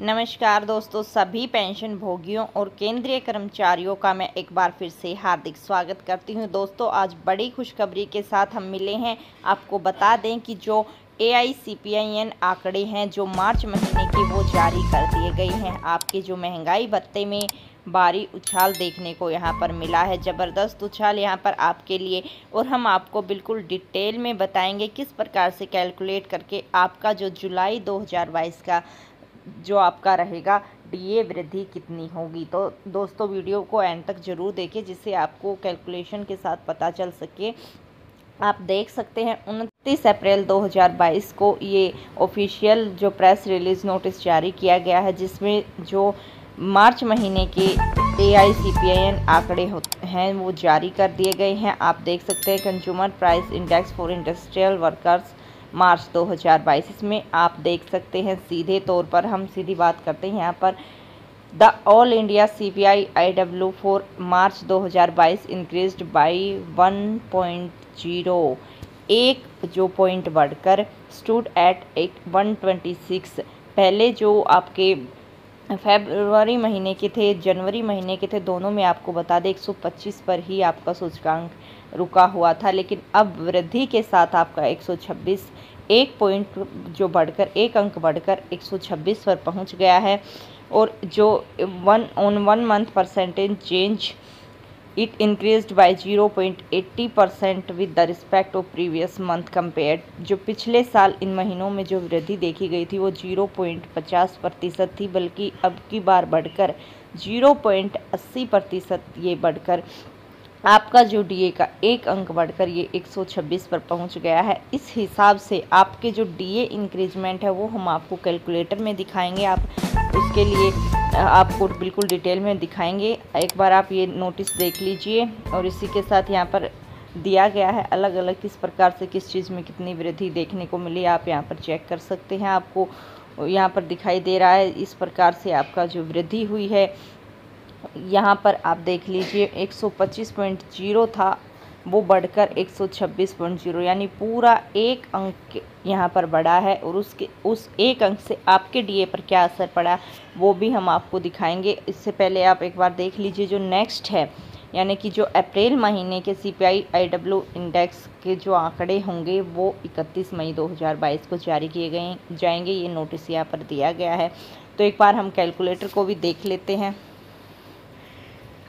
नमस्कार दोस्तों, सभी पेंशन भोगियों और केंद्रीय कर्मचारियों का मैं एक बार फिर से हार्दिक स्वागत करती हूँ। दोस्तों, आज बड़ी खुशखबरी के साथ हम मिले हैं। आपको बता दें कि जो ए आई आंकड़े हैं, जो मार्च महीने के वो जारी कर दिए गए हैं। आपके जो महँगाई भत्ते में भारी उछाल देखने को यहाँ पर मिला है, ज़बरदस्त उछाल यहाँ पर आपके लिए। और हम आपको बिल्कुल डिटेल में बताएँगे किस प्रकार से कैलकुलेट करके आपका जो जुलाई 2022 का जो आपका रहेगा डीए वृद्धि कितनी होगी? तो दोस्तों, वीडियो को एंड तक ज़रूर देखें जिससे आपको कैलकुलेशन के साथ पता चल सके। आप देख सकते हैं, उनतीस अप्रैल 2022 को ये ऑफिशियल जो प्रेस रिलीज़ नोटिस जारी किया गया है, जिसमें जो मार्च महीने के ए आई सी पी आई एन आंकड़े हैं, वो जारी कर दिए गए हैं। आप देख सकते हैं consumer price index for industrial workers March 2022 इसमें आप देख सकते हैं सीधे तौर पर हम सीधी बात करते हैं यहाँ पर। The all India C P I I W four March 2022 increase by 1.0 एक जो पॉइंट बढ़कर स्टूड एट एक 126 पहले जो आपके फेबरवरी महीने के थे, जनवरी महीने के थे, दोनों में आपको बता दें 125 पर ही आपका सूचकांक रुका हुआ था, लेकिन अब वृद्धि के साथ आपका 126 एक पॉइंट जो बढ़कर, एक अंक बढ़कर 126 पर पहुँच गया है, और जो one on one month percentage change it increase by 0.80 percent with the respect of previous month compared जो पिछले साल इन महीनों में जो वृद्धि देखी गई थी, वो 0.50 प्रतिशत थी, बल्कि अब की बार बढ़कर 0.80 प्रतिशत ये बढ़कर आपका जो डीए का एक अंक बढ़कर ये 126 पर पहुँच गया है, इस हिसाब से आपके जो डीए इंक्रीजमेंट है वो हम आपको कैलकुलेटर में दिखाएँगे। आप उसके लिए आपको बिल्कुल डिटेल में दिखाएँगे। एक बार आप ये नोटिस देख लीजिए और इसी के साथ यहाँ पर दिया गया है अलग अलग किस प्रकार से किस चीज़ में कितनी वृद्धि देखने को मिली, आप यहाँ पर चेक कर सकते हैं। आपको यहाँ पर दिखाई दे रहा है इस प्रकार से आपका जो वृद्धि हुई है यहाँ पर आप देख लीजिए 125.0 था, वो बढ़कर 126.0 यानी पूरा एक अंक यहाँ पर बढ़ा है और उसके, उस एक अंक से आपके डीए पर क्या असर पड़ा, वो भी हम आपको दिखाएँगे। इससे पहले आप एक बार देख लीजिए जो नेक्स्ट है, यानी कि जो अप्रैल महीने के C P I I W index के जो आंकड़े होंगे, वो 31 मई 2022 को जारी किए गए, जाएँगे, ये नोटिस यहाँ पर दिया गया है। तो एक बार हम कैलकुलेटर को भी देख लेते हैं।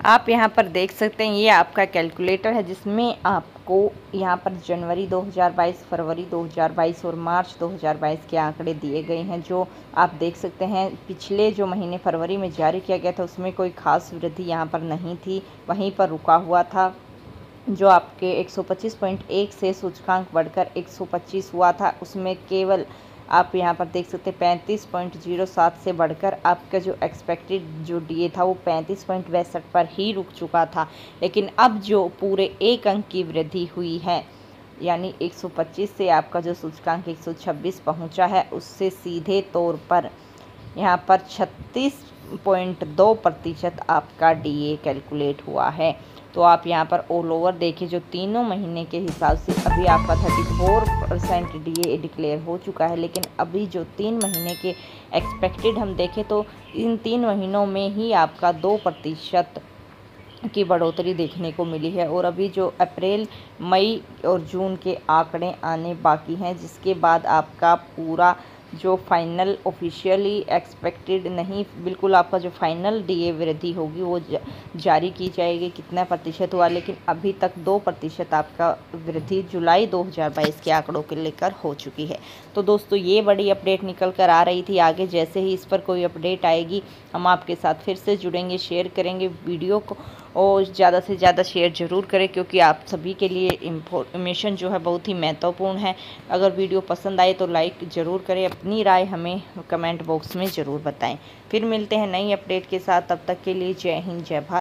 आप यहाँ पर देख सकते हैं, ये आपका कैलकुलेटर है, जिसमें आपको यहाँ पर जनवरी 2022 फरवरी 2022 और मार्च 2022 के आंकड़े दिए गए हैं, जो आप देख सकते हैं, पिछले जो महीने फरवरी में जारी किया गया था, उसमें कोई ख़ास वृद्धि यहाँ पर नहीं थी, वहीं पर रुका हुआ था, जो आपके 125.1 से सूचकांक बढ़कर 125 हुआ था, उसमें केवल आप यहाँ पर देख सकते हैं, पैंतीस पॉइंट ज़ीरो सात से बढ़कर आपका जो एक्सपेक्टेड जो डीए था वो पैंतीस पॉइंट बैसठ पर ही रुक चुका था। लेकिन अब जो पूरे एक अंक की वृद्धि हुई है, यानी 125 से आपका जो सूचकांक 126 पहुँचा है, उससे सीधे तौर पर यहाँ पर 36.2 प्रतिशत आपका डीए कैलकुलेट हुआ है। तो आप यहाँ पर ऑल ओवर देखिए, जो तीनों महीने के हिसाब से अभी आपका thirty four percent D declare हो चुका है, लेकिन अभी जो तीन महीने के एक्सपेक्टेड हम देखें तो इन तीन महीनों में ही आपका दो प्रतिशत की बढ़ोतरी देखने को मिली है। और अभी जो अप्रैल, मई और जून के आंकड़े आने बाकी हैं, जिसके बाद आपका पूरा जो फाइनल ऑफिशियली एक्सपेक्टेड नहीं, बिल्कुल आपका जो फाइनल डीए वृद्धि होगी, वो जारी की जाएगी कितना प्रतिशत हुआ, लेकिन अभी तक दो प्रतिशत आपका वृद्धि जुलाई 2022 के आंकड़ों के लेकर हो चुकी है। तो दोस्तों, ये बड़ी अपडेट निकल कर आ रही थी। आगे जैसे ही इस पर कोई अपडेट आएगी, हम आपके साथ फिर से जुड़ेंगे शेयर करेंगे वीडियो को और ज़्यादा से ज़्यादा शेयर ज़रूर करें, क्योंकि आप सभी के लिए इंफॉर्मेशन जो है बहुत ही महत्वपूर्ण है। अगर वीडियो पसंद आए तो लाइक ज़रूर करें, अपनी राय हमें कमेंट बॉक्स में ज़रूर बताएँ। फिर मिलते हैं नई अपडेट के साथ, तब तक के लिए जय हिंद, जय भारत।